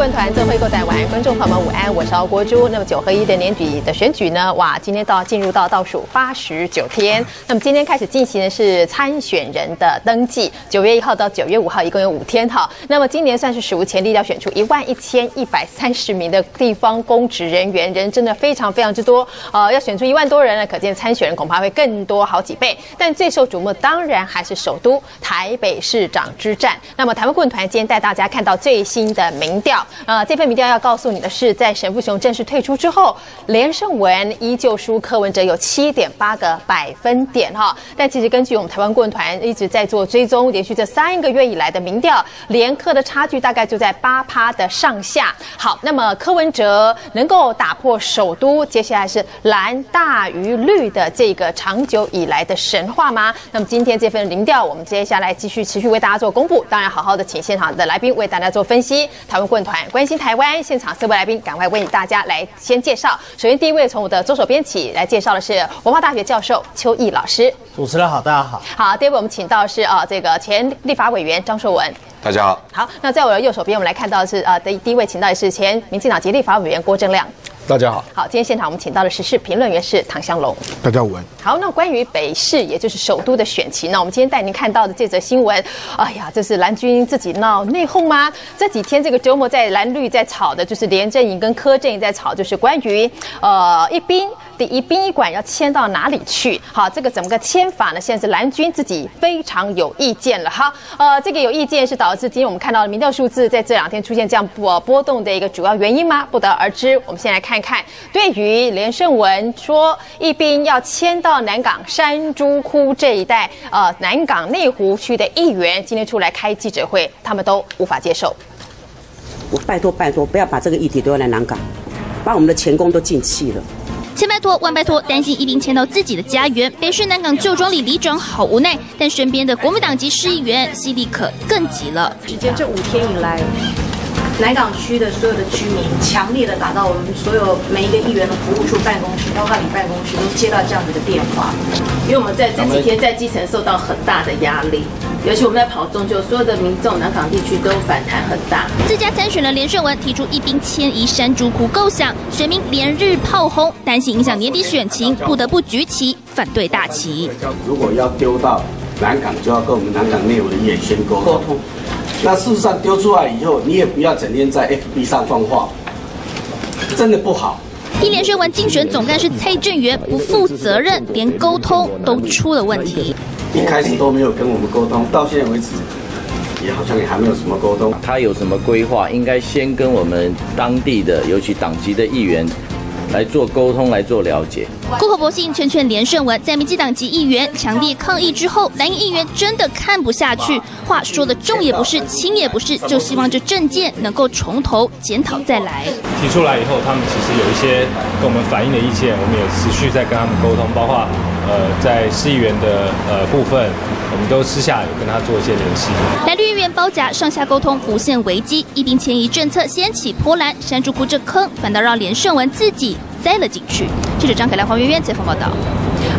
问团这会购台湾观众朋友们午安，我是敖国珠。那么九合一的年底的选举呢？哇，今天到进入到倒数八十九天。那么今天开始进行的是参选人的登记，九月一号到九月五号一共有五天哈。那么今年算是史无前例要选出一万一千一百三十名的地方公职人员，人真的非常非常之多。呃，要选出一万多人呢，可见参选人恐怕会更多好几倍。但最受瞩目当然还是首都台北市长之战。那么台湾问团今天带大家看到最新的民调。呃，这份民调要告诉你的是，在沈富雄正式退出之后，连胜文依旧输柯文哲有七点八个百分点哈。但其实根据我们台湾棍团一直在做追踪，连续这三个月以来的民调，连柯的差距大概就在八趴的上下。好，那么柯文哲能够打破首都接下来是蓝大于绿的这个长久以来的神话吗？那么今天这份民调，我们接下来继续持续为大家做公布。当然，好好的请现场的来宾为大家做分析。台湾棍团。关心台湾现场四位来宾，赶快为大家来先介绍。首先，第一位从我的左手边起来介绍的是文化大学教授邱毅老师。主持人好，大家好。好，第二位我们请到是啊，这个前立法委员张硕文。大家好。好，那在我的右手边，我们来看到的是啊，第第一位请到的是前民进党籍立法委员郭正亮。大家好，好，今天现场我们请到的时事评论员是唐香龙，大家午安。好，那关于北市，也就是首都的选情，那我们今天带您看到的这则新闻，哎呀，这是蓝军自己闹内讧吗？这几天这个周末在蓝绿在吵的，就是连阵营跟柯阵营在吵，就是关于呃一兵第一殡仪馆要迁到哪里去？好，这个怎么个迁法呢？现在是蓝军自己非常有意见了。哈，呃，这个有意见是导致今天我们看到的民调数字在这两天出现这样波波动的一个主要原因吗？不得而知。我们先来看。看，对于连胜文说一兵要迁到南港山猪窟这一带，呃，南港内湖区的议员今天出来开记者会，他们都无法接受。我拜托拜托，不要把这个议题丢在南港，把我们的前功都尽弃了。千拜托万拜托，担心一兵迁到自己的家园，北市南港旧庄里里长好无奈，但身边的国民党籍市议员西利可更急了。只见这五天以来。南港区的所有的居民强烈的打到我们所有每一个议员的服务处办公室，包括你办公室都接到这样子的电话，因为我们在这几天在基层受到很大的压力，尤其我们在跑中就所有的民众南港地区都反弹很大。自家参选的连胜文提出一兵迁移山竹湖构想，选民连日炮轰，担心影响年底选情，不得不举起反对大旗。如果要丢到南港，就要跟我们南港内委的议员先沟通。那事实上丢出来以后，你也不要整天在 FB 上放话，真的不好。一连宣文竞选总干事蔡正元不负责任，连沟通都出了问题。一开始都没有跟我们沟通，到现在为止，也好像也还没有什么沟通。他有什么规划，应该先跟我们当地的，尤其党籍的议员。来做沟通，来做了解。顾口博信劝劝连胜文，在民进党籍议员强烈抗议之后，蓝营议员真的看不下去，话说的重也不是，轻也不是，就希望这政见能够从头检讨再来。提出来以后，他们其实有一些跟我们反映的意见，我们也持续在跟他们沟通，包括呃在市议员的呃部分，我们都私下有跟他做一些联系。蓝绿议员包夹上下沟通无限危机，一兵前移政策掀起波澜，山竹谷这坑反倒让连胜文自己。栽了进去。记者张凯亮、黄圆圆采访报道。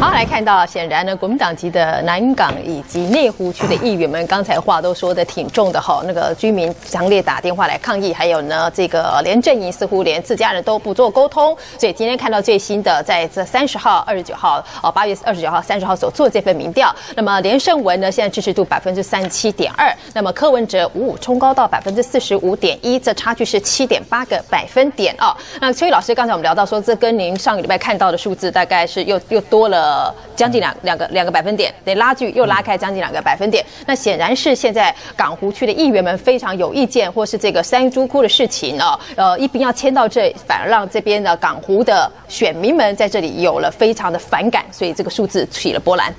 好，来看到，显然呢，国民党籍的南港以及内湖区的议员们，刚才话都说的挺重的哈。那个居民强烈打电话来抗议，还有呢，这个连阵营似乎连自家人都不做沟通。所以今天看到最新的，在这三十号、二十九号，哦，八月二十九号、三十号所做这份民调，那么连胜文呢，现在支持度百分之三十七点二，那么柯文哲五五冲高到百分之四十五点一，这差距是七点八个百分点哦。那崔老师刚才我们聊到说，这跟您上个礼拜看到的数字大概是又又多了。呃，将近两两个两个百分点，得拉距又拉开将近两个百分点。那显然是现在港湖区的议员们非常有意见，或是这个三珠窟的事情哦，呃，一兵要迁到这，反而让这边的港湖的选民们在这里有了非常的反感，所以这个数字起了波澜。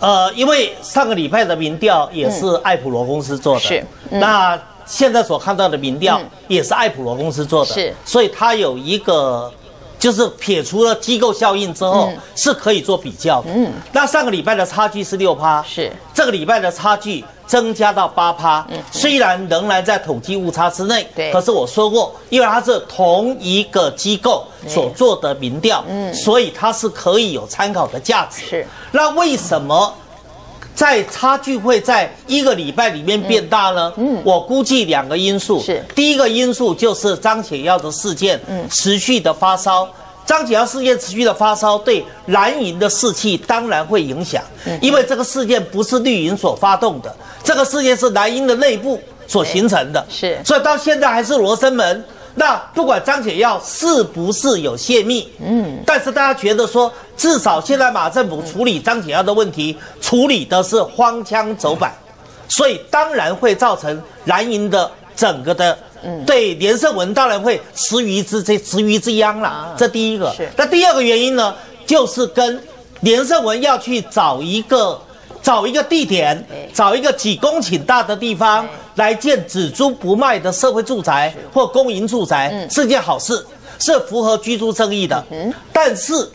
呃，因为上个礼拜的民调也是艾普罗公司做的，是。那现在所看到的民调也是艾普罗公司做的，是。所以它有一个。就是撇除了机构效应之后，是可以做比较的。嗯，那上个礼拜的差距是六趴，是。这个礼拜的差距增加到八趴。嗯，虽然仍然在统计误差之内，对，可是我说过，因为它是同一个机构所做的民调，嗯，所以它是可以有参考的价值。是，那为什么在差距会在一个礼拜里面变大呢？嗯，我估计两个因素。是第一个因素就是张显耀的事件，嗯，持续的发烧。张显耀事件持续的发烧，对蓝营的士气当然会影响，因为这个事件不是绿营所发动的，这个事件是蓝营的内部所形成的。是，所以到现在还是罗生门。那不管张显耀是不是有泄密，嗯，但是大家觉得说，至少现在马政府处理张显耀的问题，处理的是荒腔走板，所以当然会造成蓝营的整个的，嗯，对连胜文当然会池鱼之这池鱼之殃了。这第一个。是。那第二个原因呢，就是跟连胜文要去找一个。找一个地点，找一个几公顷大的地方来建只租不卖的社会住宅或公营住宅，是件好事，是符合居住正义的。但是，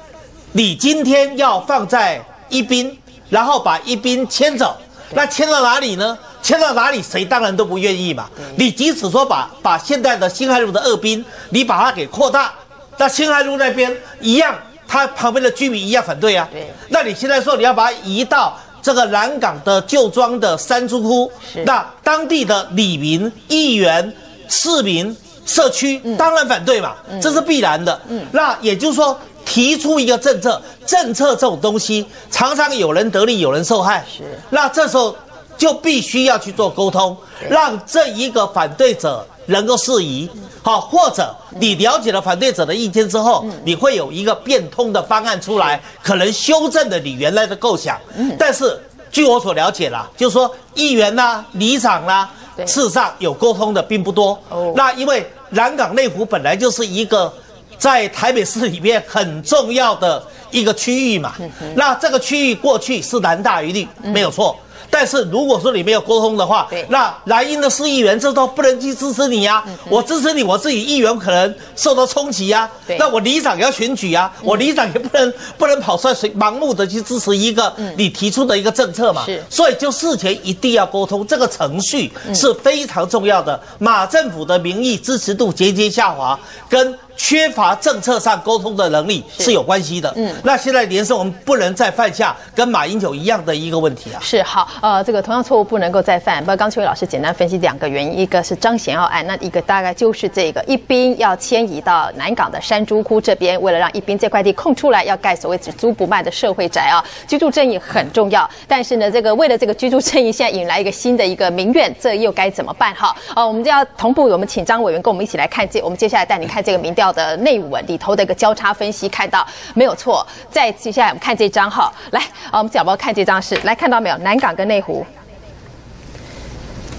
你今天要放在一滨，然后把一滨迁走，那迁到哪里呢？迁到哪里，谁当然都不愿意嘛。你即使说把把现在的新海路的二滨，你把它给扩大，那新海路那边一样，它旁边的居民一样反对啊。那你现在说你要把它移到。这个南港的旧庄的山猪窟，那当地的里民、议员、市民、社区当然反对嘛，这是必然的。那也就是说，提出一个政策，政策这种东西常常有人得利，有人受害。是，那这时候就必须要去做沟通，让这一个反对者能够适宜。好，或者你了解了反对者的意见之后，你会有一个变通的方案出来，可能修正了你原来的构想。但是据我所了解啦，就是说议员呐、里长啦，事实上有沟通的并不多。那因为南港内湖本来就是一个在台北市里面很重要的一个区域嘛，那这个区域过去是南大于绿，没有错。但是如果说你没有沟通的话，那莱茵的市议员这都不能去支持你呀。我支持你，我自己议员可能受到冲击呀。那我里长也要选举呀，我里长也不能 不能跑出来随盲目的去支持一个你提出的一个政策嘛。是，所以就事前一定要沟通，这个程序是非常重要的。马政府的民意支持度节节下滑，跟。缺乏政策上沟通的能力是有关系的。嗯，那现在连胜我们不能再犯下跟马英九一样的一个问题啊。是好，呃，这个同样错误不能够再犯。不过刚秋伟老师简单分析两个原因，一个是张贤要案，那一个大概就是这个一兵要迁移到南港的山猪窟这边，为了让一兵这块地空出来，要盖所谓只租不卖的社会宅啊。居住正义很重要，但是呢，这个为了这个居住正义，现在引来一个新的一个民怨，这又该怎么办？哈，呃，我们就要同步，我们请张委员跟我们一起来看这，我们接下来带你看这个民调。的内文里头的一个交叉分析，看到没有错。再接下来我们看这张哈，来，啊，我们小包看这张是来看到没有？南港跟内湖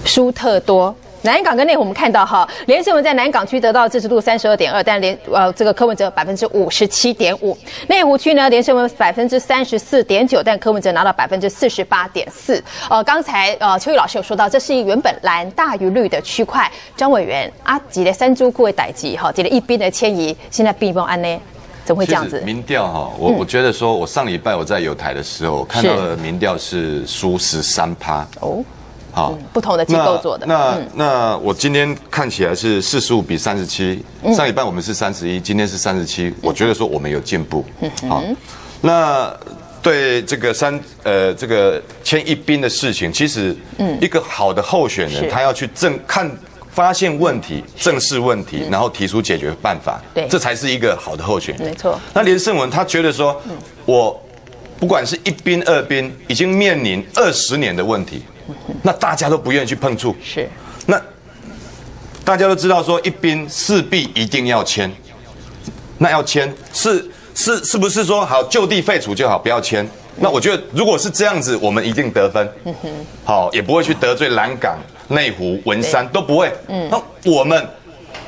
输特多。南港跟内湖，我们看到哈，连胜文在南港区得到支持度三十二点二，但连呃这个柯文哲百分之五十七点五。内湖区呢，连胜文百分之三十四点九，但柯文哲拿到百分之四十八点四。呃，刚才呃邱毅老师有说到，这是一原本蓝大于绿的区块。张委员啊，几的三株库位逮级哈，几个一边的迁移，现在并不安呢？怎么会这样子？民调哈，我我觉得说，我上礼拜我在有台的时候看到的民调是输十三趴哦。好，不同的机构做的。那那我今天看起来是四十五比三十七，上一半我们是三十一，今天是三十七。我觉得说我们有进步。好，那对这个三呃这个签一兵的事情，其实一个好的候选人，他要去正看发现问题，正视问题，然后提出解决办法。对，这才是一个好的候选人。没错。那连胜文他觉得说，我不管是一兵二兵，已经面临二十年的问题。那大家都不愿意去碰触，是。那大家都知道说一兵势必一定要签，那要签是是是不是说好就地废除就好不要签？那我觉得如果是这样子，我们一定得分。好，也不会去得罪蓝港、内湖、文山都不会。嗯。那我们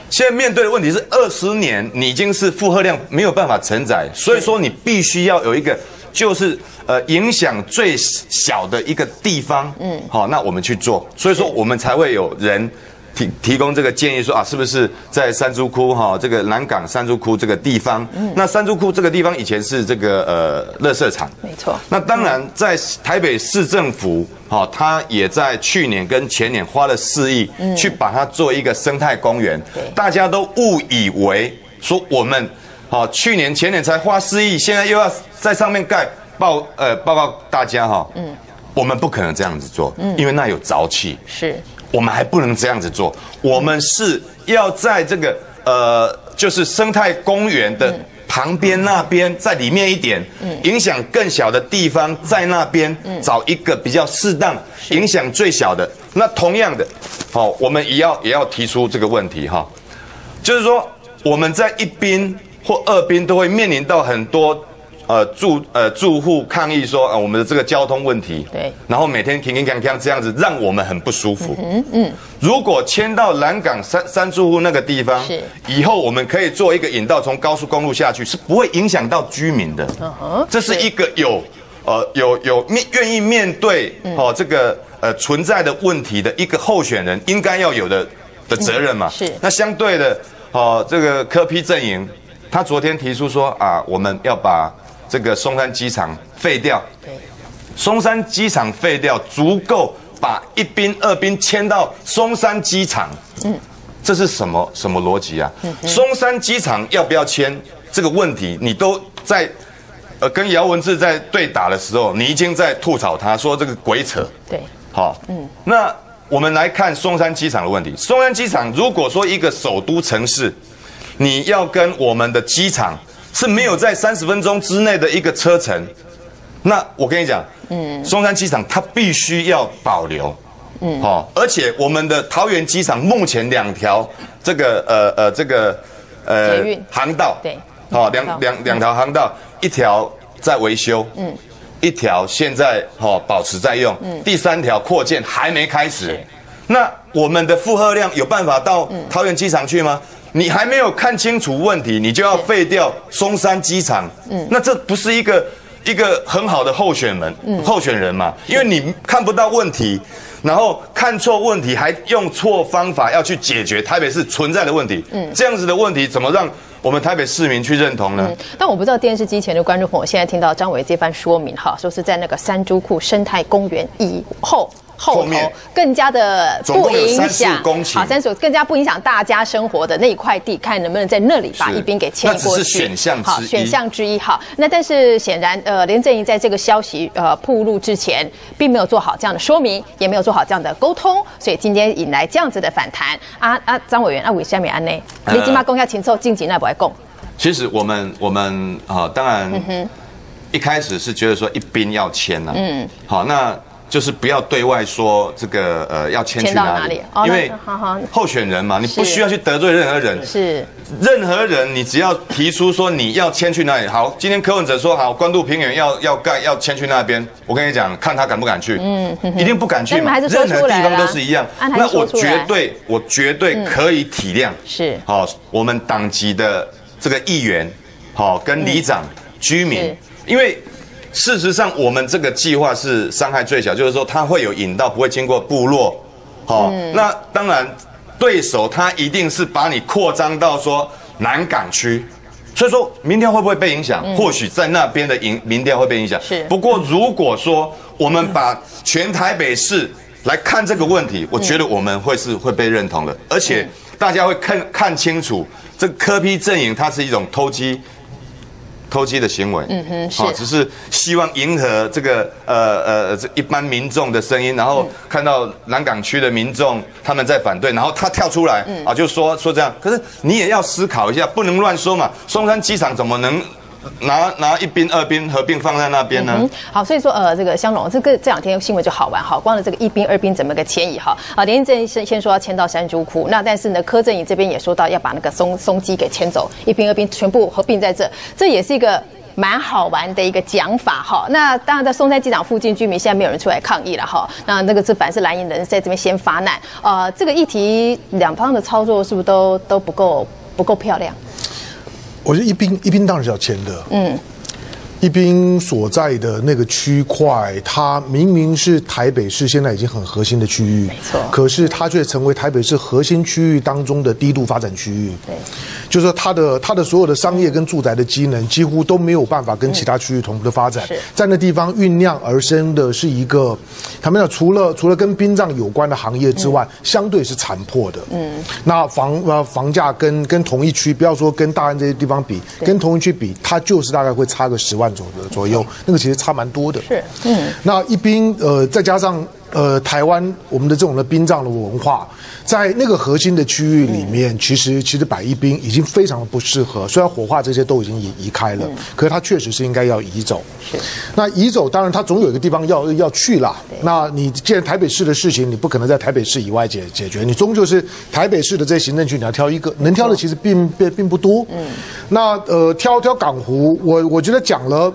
现在面对的问题是二十年，你已经是负荷量没有办法承载，所以说你必须要有一个就是。呃，影响最小的一个地方，嗯，好，那我们去做，所以说我们才会有人提提供这个建议，说啊，是不是在三珠窟哈，这个南港三珠窟这个地方，嗯，那三珠窟这个地方以前是这个呃，乐色场，没错，那当然在台北市政府，哈，他也在去年跟前年花了四亿，嗯，去把它做一个生态公园，对，大家都误以为说我们，好，去年前年才花四亿，现在又要在上面盖。报呃报告大家哈，嗯，我们不可能这样子做，嗯因为那有沼气。是我们还不能这样子做，我们是要在这个呃，就是生态公园的旁边那边，在里面一点，嗯影响更小的地方，在那边找一个比较适当、影响最小的。那同样的，好，我们也要也要提出这个问题哈，就是说我们在一滨或二滨都会面临到很多。呃，住呃住户抗议说，呃，我们的这个交通问题，对，然后每天停停锵锵这样子，让我们很不舒服。嗯嗯，如果迁到南港三三住户那个地方，是以后我们可以做一个引道，从高速公路下去，是不会影响到居民的。嗯哼，这是一个有呃有有面愿意面对哦这个呃存在的问题的一个候选人应该要有的的责任嘛。是，那相对的哦这个科批阵营，他昨天提出说啊，我们要把这个松山机场废掉，松山机场废掉，足够把一兵、二兵迁到松山机场。嗯，这是什么什么逻辑啊？松山机场要不要迁这个问题，你都在呃跟姚文智在对打的时候，你已经在吐槽他说这个鬼扯。对，好，嗯，那我们来看松山机场的问题。松山机场如果说一个首都城市，你要跟我们的机场。是没有在三十分钟之内的一个车程，那我跟你讲，嗯，松山机场它必须要保留，嗯，好，而且我们的桃园机场目前两条这个呃呃这个呃航道，对，好两两两条航道，一条在维修，嗯，一条现在哦保持在用，嗯，第三条扩建还没开始，那我们的负荷量有办法到桃园机场去吗？你还没有看清楚问题，你就要废掉松山机场，嗯，那这不是一个一个很好的候选人，候选人嘛？因为你看不到问题，然后看错问题，还用错方法要去解决台北市存在的问题，嗯，这样子的问题怎么让我们台北市民去认同呢？但我不知道电视机前的观众朋友现在听到张伟这番说明哈，说是在那个山猪库生态公园以后。后头更加的不影响，好，三所更加不影响大家生活的那一块地，看能不能在那里把一兵给迁过去。选项好，选项之一。好，那但是显然，呃，连阵营在这个消息呃铺路之前，并没有做好这样的说明，也没有做好这样的沟通，所以今天引来这样子的反弹。啊啊，张委员，啊，为下面安呢？你今嘛公下情凑，晋级那不爱供。其实我们我们啊，当然一开始是觉得说一兵要迁呢，嗯，好那。就是不要对外说这个呃要迁去哪里，因为候选人嘛，你不需要去得罪任何人。是，任何人你只要提出说你要迁去哪里，好，今天柯文哲说好，关渡平原要要盖要迁去那边，我跟你讲，看他敢不敢去，嗯，一定不敢去嘛。任何地方都是一样。那我绝对我绝对可以体谅。是，好，我们党籍的这个议员，好跟里长居民，因为。事实上，我们这个计划是伤害最小，就是说它会有引到，不会经过部落。好，那当然，对手他一定是把你扩张到说南港区，所以说民调会不会被影响？或许在那边的民民调会被影响。是。不过如果说我们把全台北市来看这个问题，我觉得我们会是会被认同的，而且大家会看看清楚，这科批阵营它是一种偷鸡。偷鸡的行为，嗯哼，好，只是希望迎合这个呃呃这一般民众的声音，然后看到南港区的民众他们在反对，然后他跳出来啊，就说说这样，可是你也要思考一下，不能乱说嘛。松山机场怎么能？拿拿一兵二兵合并放在那边呢？好，所以说呃，这个香龙这个这两天新闻就好玩哈，光了这个一兵二兵怎么个迁移哈？啊，连阵先先说要迁到山猪窟，那但是呢，柯震宇这边也说到要把那个松松基给迁走，一兵二兵全部合并在这，这也是一个蛮好玩的一个讲法哈。那当然在松山机场附近居民现在没有人出来抗议了哈。那那个是凡是蓝营人在这边先发难，呃，这个议题两方的操作是不是都都不够不够漂亮？我觉得一兵一兵当然是要签的。嗯，一兵所在的那个区块，它明明是台北市现在已经很核心的区域，没错。可是它却成为台北市核心区域当中的低度发展区域。对，就是说它的它的所有的商业跟住宅的机能几乎都没有办法跟其他区域同步的发展，在那地方酝酿而生的是一个，他们讲除了除了跟殡葬有关的行业之外，相对是残破的。嗯，那房呃房价跟跟同一区，不要说跟大安这些地方比，跟同一区比，它就是大概会差个十万左右左右，那个其实差蛮多的。是，嗯，那一兵呃，再加上呃台湾我们的这种的殡葬的文化，在那个核心的区域里面，其实其实摆一兵已经非常的不适合。虽然火化这些都已经移移开了，可是它确实是应该要移走。是，那移走当然它总有一个地方要要去啦。那你既然台北市的事情，你不可能在台北市以外解解决，你终究是台北市的这些行政区，你要挑一个，能挑的其实并并并不多。嗯，那呃挑挑港湖，我我觉得讲了。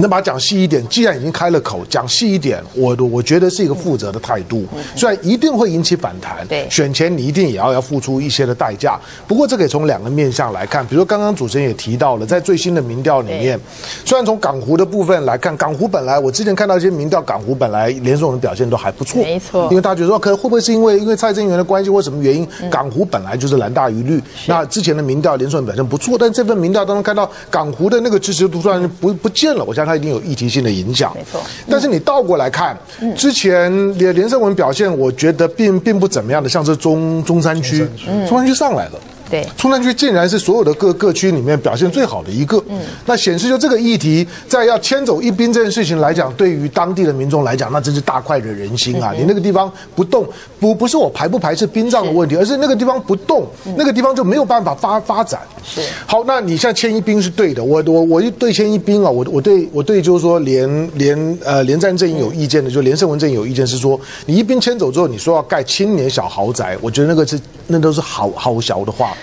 那把它讲细一点，既然已经开了口，讲细一点，我我觉得是一个负责的态度。虽然一定会引起反弹，对选前你一定也要要付出一些的代价。不过这可以从两个面向来看，比如说刚刚主持人也提到了，在最新的民调里面，虽然从港湖的部分来看，港湖本来我之前看到一些民调，港湖本来连胜文的表现都还不错，没错因为大家觉得说，可能会不会是因为因为蔡正元的关系或什么原因，港湖本来就是蓝大于绿。那之前的民调连胜文表现不错，但这份民调当中看到港湖的那个支持度突然不不见了，我相信它一定有议题性的影响。没错但是你倒过来看，之前连连胜文表现，我觉得并并不怎么样的，像是中中山区，中山区上来了。对，冲山区竟然是所有的各各区里面表现最好的一个，嗯，那显示就这个议题在要迁走一兵这件事情来讲，对于当地的民众来讲，那真是大快的人心啊！你那个地方不动，不不是我排不排斥殡葬的问题，而是那个地方不动，那个地方就没有办法发发展。是。好，那你现在迁一兵是对的，我我我对迁一兵啊，我我对我对就是说连连呃连战阵营有意见的，就连胜文阵营有意见是说，你一兵迁走之后，你说要盖青年小豪宅，我觉得那个是那都是好好小的话。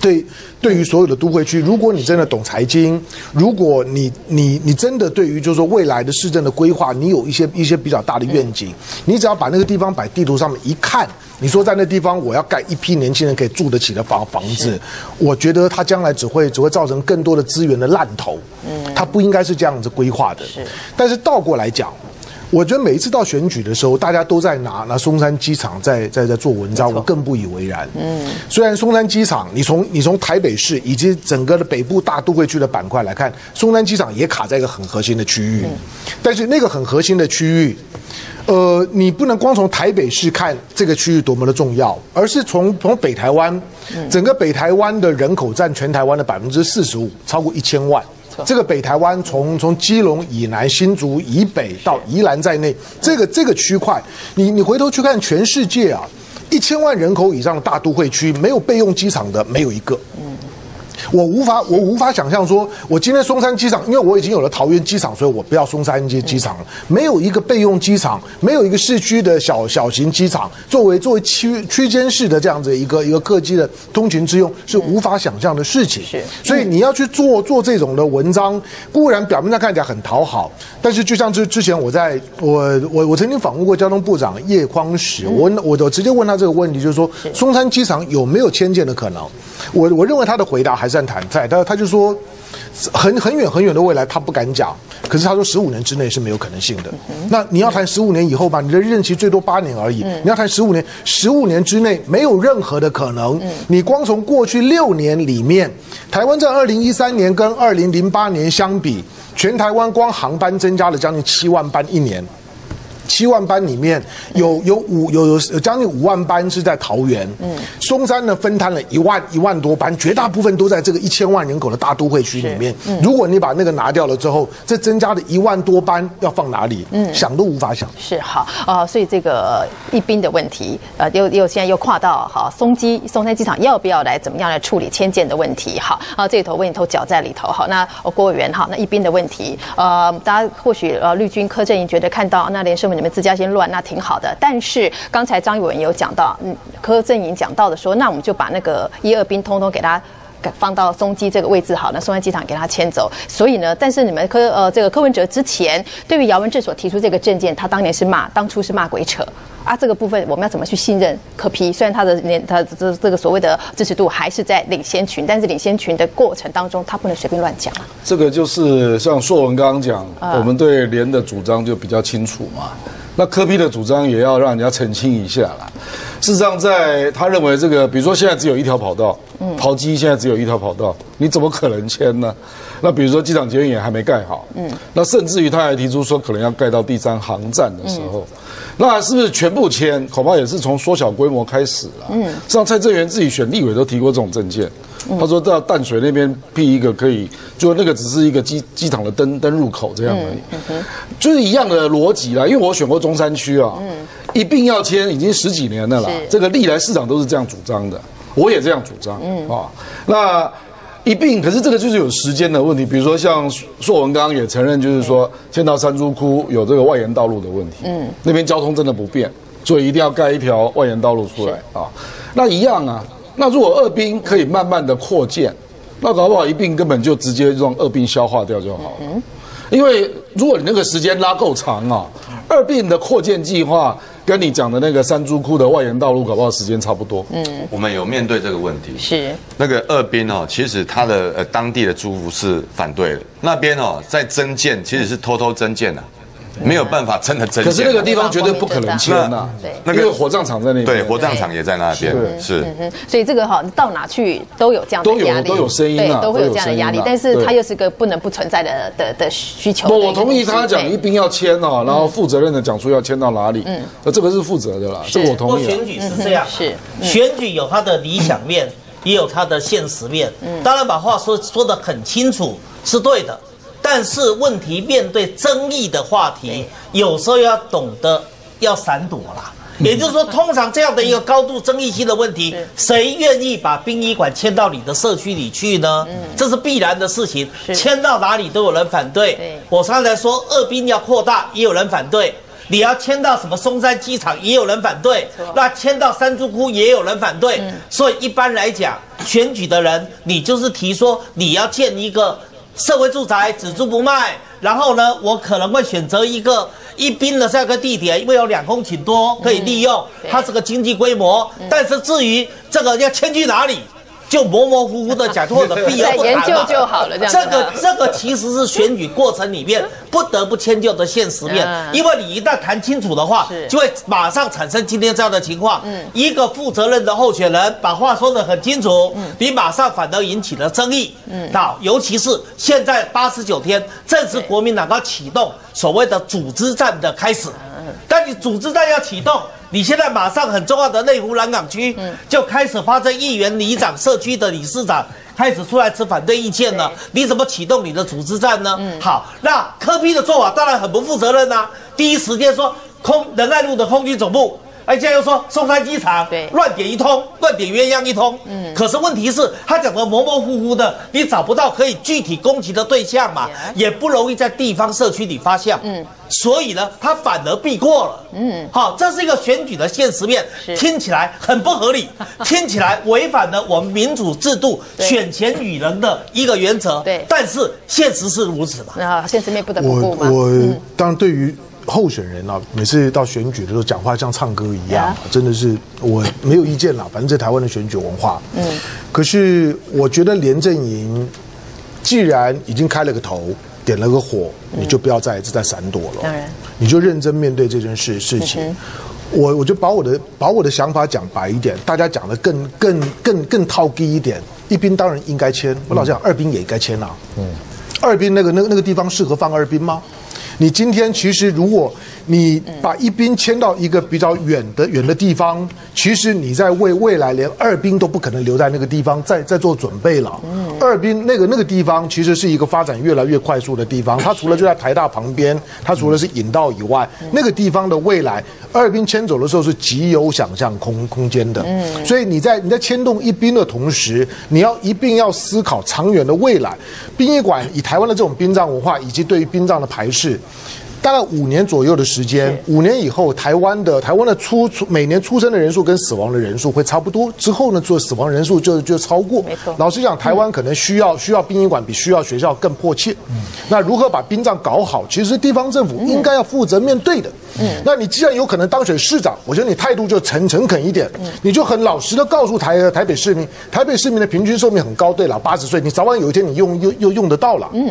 对，对于所有的都会区，如果你真的懂财经，如果你你你真的对于就是说未来的市政的规划，你有一些一些比较大的愿景，你只要把那个地方摆地图上面一看，你说在那地方我要盖一批年轻人可以住得起的房房子，我觉得它将来只会只会造成更多的资源的烂头，嗯，它不应该是这样子规划的，是，但是倒过来讲。我觉得每一次到选举的时候，大家都在拿拿松山机场在在在做文章，我更不以为然。嗯，虽然松山机场，你从你从台北市以及整个的北部大都会区的板块来看，松山机场也卡在一个很核心的区域，但是那个很核心的区域。呃，你不能光从台北市看这个区域多么的重要，而是从从北台湾，整个北台湾的人口占全台湾的百分之四十五，超过一千万。这个北台湾从从基隆以南、新竹以北到宜兰在内，这个这个区块，你你回头去看全世界啊，一千万人口以上的大都会区，没有备用机场的没有一个。我无法，我无法想象说，我今天松山机场，因为我已经有了桃园机场，所以我不要松山机机场了。没有一个备用机场，没有一个市区的小小型机场，作为作为区区间式的这样子一个一个客机的通勤之用，是无法想象的事情。是所以你要去做做这种的文章，固然表面上看起来很讨好，但是就像之之前我在我我我曾经访问过交通部长叶匡时，我我我直接问他这个问题，就是说松山机场有没有迁建的可能？我我认为他的回答还是很坦在，但他就说很很远很远的未来他不敢讲，可是他说十五年之内是没有可能性的。那你要谈十五年以后吧，你的任期最多八年而已。你要谈十五年，十五年之内没有任何的可能。你光从过去六年里面，台湾在二零一三年跟二零零八年相比，全台湾光航班增加了将近七万班一年。七万班里面有有五有有有将近五万班是在桃园，嗯，松山呢分摊了一万一万多班，绝大部分都在这个一千万人口的大都会区里面。嗯如果你把那个拿掉了之后，这增加的一万多班要放哪里？嗯，想都无法想。是好啊、所以这个一兵的问题，呃，又又现在又跨到好松基松山机场要不要来怎么样来处理迁建的问题？好啊，这里头问题头脚在里头。好，那呃郭委员哈，那一兵的问题，呃，大家或许呃绿军柯震营觉得看到那连胜文你们自家先乱，那挺好的。但是刚才张玉文有讲到，嗯，柯震云讲到的说，那我们就把那个一二兵通通给他。给放到松基这个位置好，那松山机场给他迁走。所以呢，但是你们柯呃这个柯文哲之前对于姚文智所提出这个证件，他当年是骂，当初是骂鬼扯啊。这个部分我们要怎么去信任柯批？虽然他的年他这这个所谓的支持度还是在领先群，但是领先群的过程当中，他不能随便乱讲。这个就是像硕文刚刚讲，啊我们对联的主张就比较清楚嘛。那柯比的主张也要让人家澄清一下啦。事实上，在他认为这个，比如说现在只有一条跑道，嗯，桃机现在只有一条跑道，你怎么可能签呢？那比如说机场捷运也还没盖好，嗯，那甚至于他还提出说可能要盖到第三航站的时候，那是不是全部签？恐怕也是从缩小规模开始了。嗯，实际上蔡正元自己选立委都提过这种证件，他说到淡水那边辟一个可以，就那个只是一个机机场的登登入口这样而已，就是一样的逻辑啦。因为我选过中山区啊，一并要签已经十几年了啦，这个历来市长都是这样主张的，我也这样主张，嗯啊，那。一并，可是这个就是有时间的问题。比如说，像硕文刚刚也承认，就是说，迁到山猪窟有这个外延道路的问题。嗯，那边交通真的不便，所以一定要盖一条外延道路出来啊。那一样啊。那如果二滨可以慢慢的扩建，那搞不好一并根本就直接让二滨消化掉就好了。嗯，因为如果你那个时间拉够长啊，二病的扩建计划。跟你讲的那个三猪窟的外延道路，搞不好时间差不多。嗯，我们有面对这个问题。是那个二兵哦，其实他的呃当地的租户是反对的。那边哦，在增建，其实是偷偷增建的。没有办法真的增可是那个地方绝对不可能迁呐，对，那个火葬场在那边，对，火葬场也在那边，是，所以这个哈到哪去都有这样的压力，都有声音对，都会有这样的压力，但是它又是个不能不存在的的的需求。我同意他讲一并要迁哦，然后负责任的讲出要迁到哪里，嗯，那这个是负责的啦，这我同意。选举是这样，是选举有它的理想面，也有它的现实面，嗯，当然把话说说的很清楚是对的。但是问题面对争议的话题，有时候要懂得要闪躲啦。也就是说，通常这样的一个高度争议性的问题，谁愿意把殡仪馆迁到你的社区里去呢？这是必然的事情。迁到哪里都有人反对。我刚才说二滨要扩大，也有人反对。你要迁到什么松山机场，也有人反对。那迁到山猪窟，也有人反对。所以一般来讲，选举的人，你就是提说你要建一个。社会住宅只租不卖，然后呢，我可能会选择一个一滨的这样一个地点，因为有两公顷多可以利用，它是个经济规模。但是至于这个要迁去哪里？就模模糊糊的讲或者避而不谈研究就好了，这样。这个这个其实是选举过程里面不得不迁就的现实面，因为你一旦谈清楚的话，就会马上产生今天这样的情况。嗯，一个负责任的候选人把话说得很清楚，嗯，你马上反而引起了争议。嗯，好，尤其是现在八十九天正是国民党要启动所谓的组织战的开始。嗯，但你组织战要启动。你现在马上很重要的内湖南港区就开始发生议员、里长、社区的理事长开始出来持反对意见了。你怎么启动你的组织战呢？好，那科批的做法当然很不负责任呐。第一时间说空仁爱路的空军总部。而且又说松山机场对乱点一通，乱点鸳鸯一通。嗯，可是问题是，他讲的模模糊糊的，你找不到可以具体攻击的对象嘛，也不容易在地方社区里发酵。嗯，所以呢，他反而避过了。嗯，好，这是一个选举的现实面，听起来很不合理，听起来违反了我们民主制度选前与人的一个原则。对，但是现实是如此嘛？啊，现实面不得不顾嘛。我我当然对于。候选人啊，每次到选举的时候讲话像唱歌一样，真的是我没有意见啦。反正在台湾的选举文化，嗯，可是我觉得连阵营既然已经开了个头，点了个火，你就不要再再闪躲了。当然，你就认真面对这件事事情。我我就把我的把我的想法讲白一点，大家讲的更更更更套低一点。一兵当然应该签，我老讲二兵也应该签啊。嗯，二兵那个那个那个地方适合放二兵吗？你今天其实，如果你把一兵迁到一个比较远的远的地方，其实你在为未来连二兵都不可能留在那个地方，在在做准备了。二兵那个那个地方其实是一个发展越来越快速的地方，它除了就在台大旁边，它除了是引道以外，那个地方的未来，二兵迁走的时候是极有想象空空间的。所以你在你在牵动一兵的同时，你要一并要思考长远的未来。殡仪馆以台湾的这种殡葬文化，以及对于殡葬的排斥。大概五年左右的时间，五年以后，台湾的台湾的出出每年出生的人数跟死亡的人数会差不多。之后呢，做死亡人数就就超过。没错。老实讲，台湾可能需要需要殡仪馆比需要学校更迫切。嗯。那如何把殡葬搞好，其实地方政府应该要负责面对的。嗯。那你既然有可能当选市长，我觉得你态度就诚诚恳一点。嗯。你就很老实的告诉台台北市民，台北市民的平均寿命很高。对了，八十岁，你早晚有一天你用又又用得到了。嗯。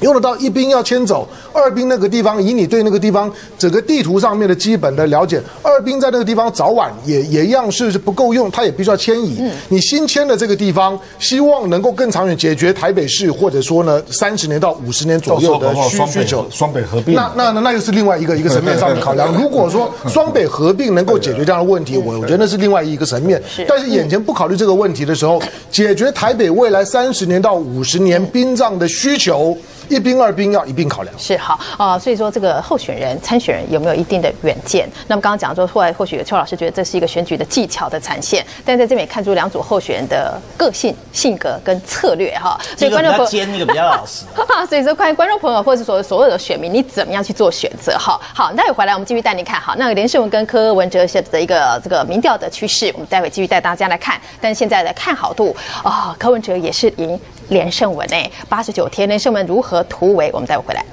用得到一兵要迁走，二兵那个地方，以你对那个地方整个地图上面的基本的了解，二兵在那个地方早晚也也一样是是不够用，他也必须要迁移。你新迁的这个地方，希望能够更长远解决台北市或者说呢三十年到五十年左右的需需求。双北合并，那那那那又是另外一个一个层面上的考量。如果说双北合并能够解决这样的问题，我我觉得那是另外一个层面。但是眼前不考虑这个问题的时候，解决台北未来三十年到五十年殡葬的需求，一兵二兵要一并考量。是好啊、所以说这个候选人、参选人有没有一定的远见？那么刚刚讲说，后来或许邱老师觉得这是一个选举的技巧的展现，但在这边也看出两组候选人的个性、性格跟策略哈。所以观众朋友。较尖，一个比较老实。所以说，欢迎观众朋友或者所所有的选民，你怎么样去做选择？哈，好，待会回来我们继续带您看。好，那个连胜文跟柯文哲现在的一个这个民调的趋势，我们待会继续带大家来看。但现在的看好度啊、柯文哲也是赢连胜文诶，八十九天，连胜文如何突围？我们待会回来。